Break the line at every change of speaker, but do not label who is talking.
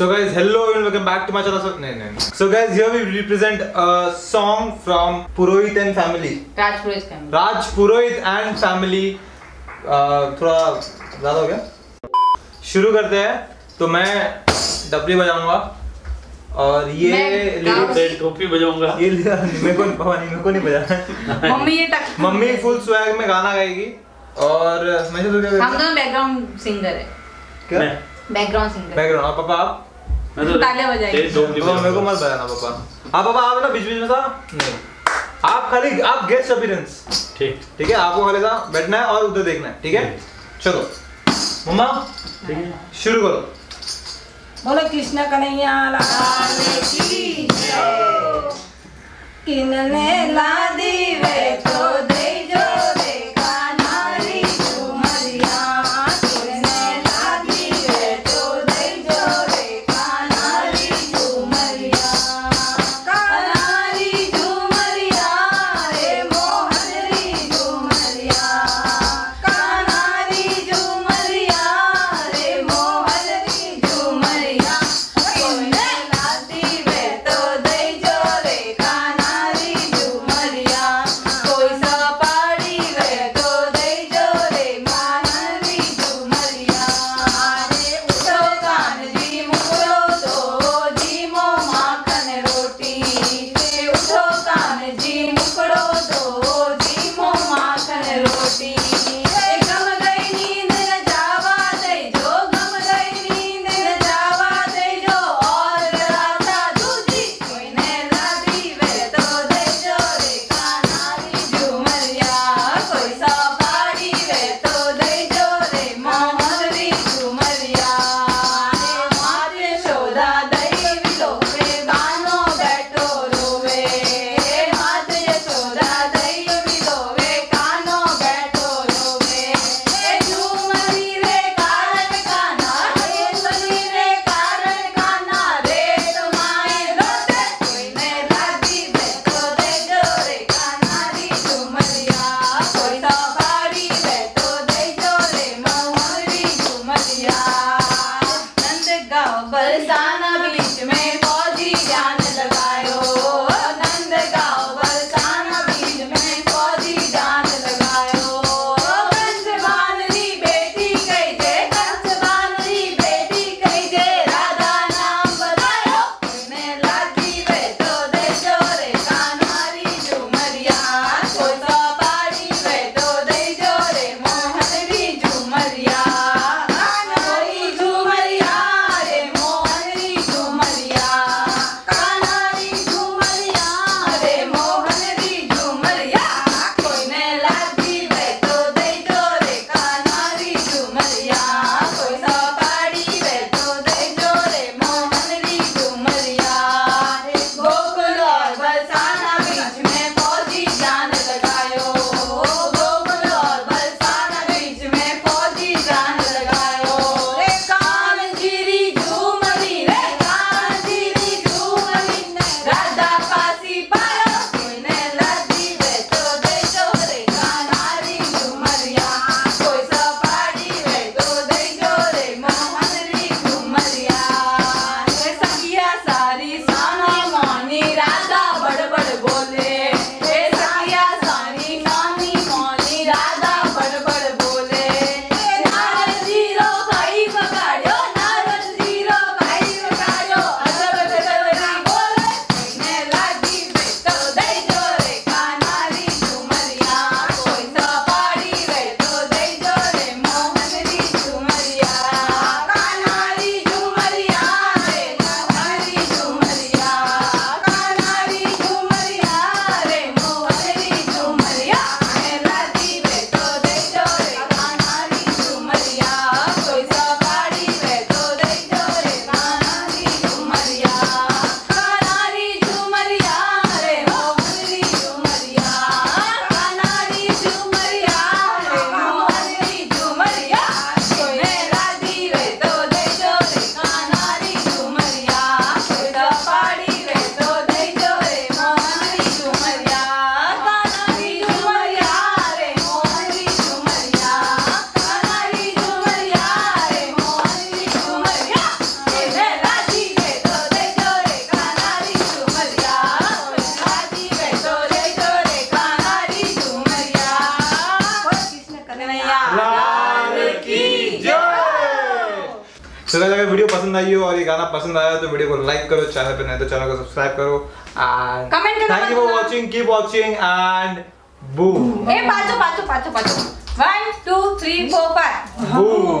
So guys, hello and welcome back to my channel. No, no, no. so guys, here we represent a song from Purohit and family.
Rajpurohit family
Raj Purohit and family. Uh, थोड़ा ज़्यादा हो गया। शुरू करते हैं तो मैं डबली बजाऊँगा। और ये
मैं
टोपी बजाऊँगा।
ये मेरे को नहीं मेरे को नहीं बजाना
मम्मी ये टक
मम्मी फुल स्वैग में गाना गाएगी। और मैं तो क्या
हम दोनों बैकग्राउंड सिंगर है।
क्या?
बैकग्राउंड सिंगर
बैकग्राउंड और पापा आप
तो
मेरे को मत बजाना पापा। आप पापा आप ना बीच बीच में था? आप खाली आप गेस्ट अपीयरेंस
ठीक।
ठीक है आपको खाली था बैठना है और उधर देखना है ठीक है? चलो। मम्मा?
ठीक है।
शुरू करो।
बोलो कृष्ण कन्हैया लाल की जय। किनने ला दीवे
अगर अगर वीडियो पसंद आई हो और ये गाना पसंद आया तो वीडियो को लाइक करो चैनल पे नहीं तो चैनल को सब्सक्राइब करो एंड
कमेंट करो
thank you for. Watching keep watching and boom
a पाचो पाचो पाचो पाचो. One two three four five
boom